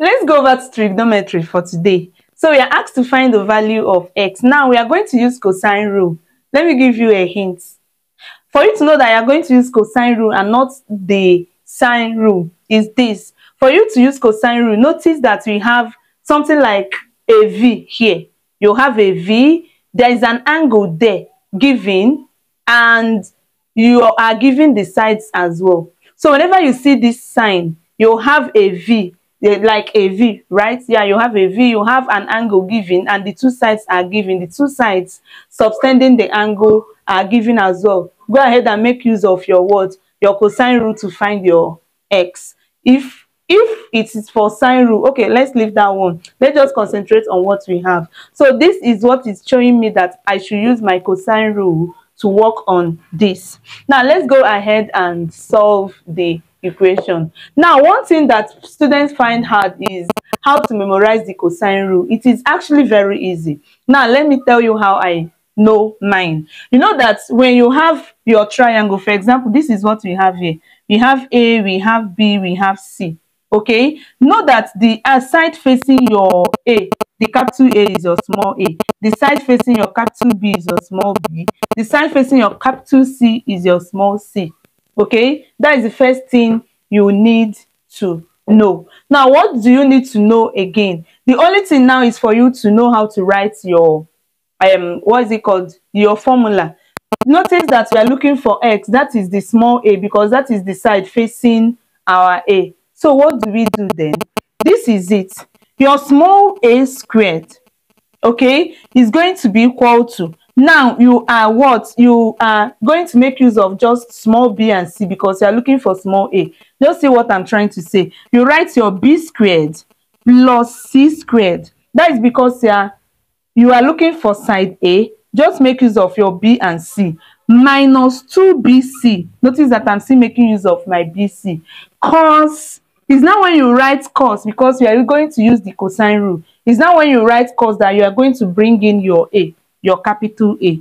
Let's go over trigonometry for today. So we are asked to find the value of x. Now we are going to use cosine rule. Let me give you a hint. For you to know that you are going to use cosine rule and not the sine rule is this. For you to use cosine rule, notice that we have something like a V here. You have a V, there is an angle there given and you are given the sides as well. So whenever you see this sign, you have a V Eh, like a V, right? Yeah, you have a V, you have an angle given, and the two sides are given. The two sides subtending the angle are given as well. Go ahead and make use of your what? Your cosine rule to find your x. If if it is for sine rule, okay, let's leave that one. Let's just concentrate on what we have. So this is what is showing me that I should use my cosine rule to work on this. Now let's go ahead and solve the equation. Now, one thing that students find hard is how to memorize the cosine rule. It is actually very easy. Now, let me tell you how I know mine. You know that when you have your triangle, for example, this is what we have here. We have A, we have B, we have C. Okay, know that the uh, side facing your A, the capital A is your small a. The side facing your capital B is your small b. The side facing your capital C is your small c okay? That is the first thing you need to know. Now what do you need to know again? The only thing now is for you to know how to write your um what is it called? Your formula. Notice that we are looking for x. That is the small a because that is the side facing our a. So what do we do then? This is it. Your small a squared okay is going to be equal to now you are what? You are going to make use of just small b and c because you are looking for small a. Just see what i'm trying to say. You write your b squared plus c squared. That is because you are you are looking for side a. Just make use of your b and c. Minus 2bc notice that i'm still making use of my bc cos is now when you write cos because you are going to use the cosine rule. It's now when you write cos that you are going to bring in your a your capital A.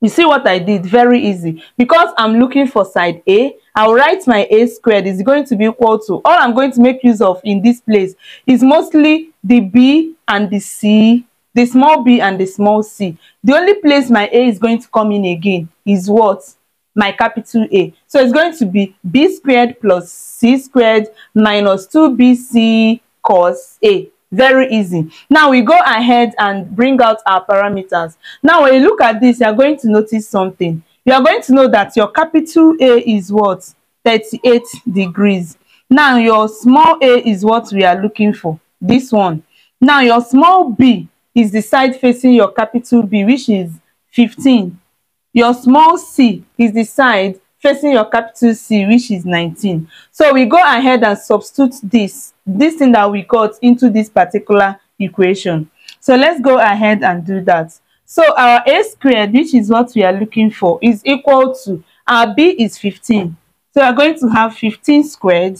You see what I did? Very easy. Because I'm looking for side A, I'll write my A squared is going to be equal to, all I'm going to make use of in this place is mostly the B and the C, the small b and the small c. The only place my A is going to come in again is what? My capital A. So it's going to be B squared plus C squared minus 2BC cos A very easy. Now we go ahead and bring out our parameters. Now when you look at this you are going to notice something. You are going to know that your capital a is what? 38 degrees. Now your small a is what we are looking for this one. Now your small b is the side facing your capital b which is 15 your small c is the side facing your capital C, which is 19. So we go ahead and substitute this, this thing that we got into this particular equation. So let's go ahead and do that. So our A squared, which is what we are looking for, is equal to, our B is 15. So we are going to have 15 squared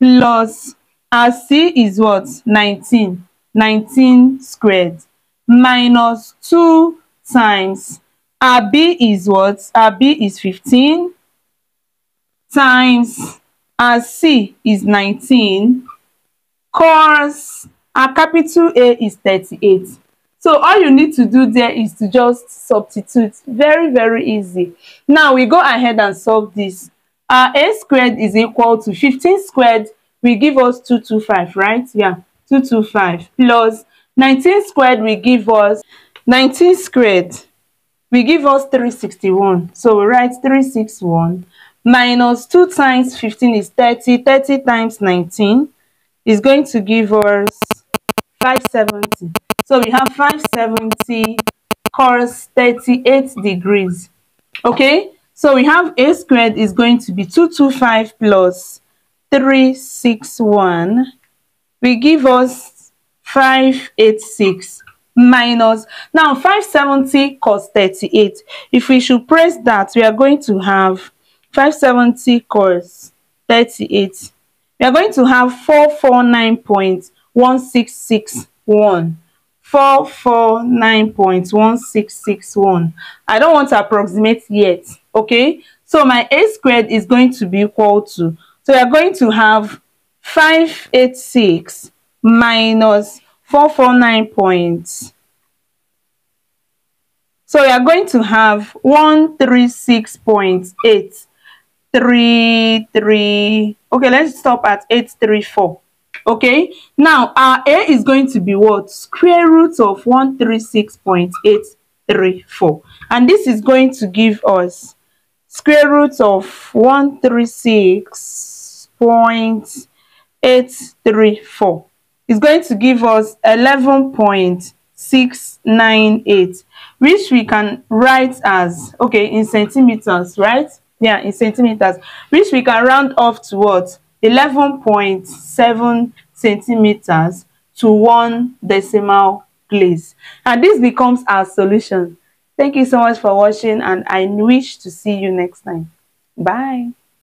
plus our C is what? 19. 19 squared minus 2 times our B is what? Our B is 15 times as C is 19 cos our capital A is 38. So all you need to do there is to just substitute. Very, very easy. Now we go ahead and solve this. Our A squared is equal to 15 squared will give us 225, right? Yeah, 225 plus 19 squared will give us 19 squared will give us 361. So we write 361 minus 2 times 15 is 30. 30 times 19 is going to give us 570. So we have 570 cos 38 degrees. Okay, so we have a squared is going to be 225 plus 361 We give us 586 minus now 570 cos 38 if we should press that we are going to have 570 cos 38 we are going to have 449.1661 449.1661 i don't want to approximate yet okay? So my a squared is going to be equal to so we are going to have 586 minus 449 points. So we are going to have 136.8 three three. Okay let's stop at 834 okay? Now our a is going to be what? Square root of 136.834 and this is going to give us square root of 136.834 is going to give us 11.698 which we can write as okay in centimeters right yeah in centimeters which we can round off to what? 11.7 centimeters to one decimal place. And this becomes our solution. Thank you so much for watching and i wish to see you next time. Bye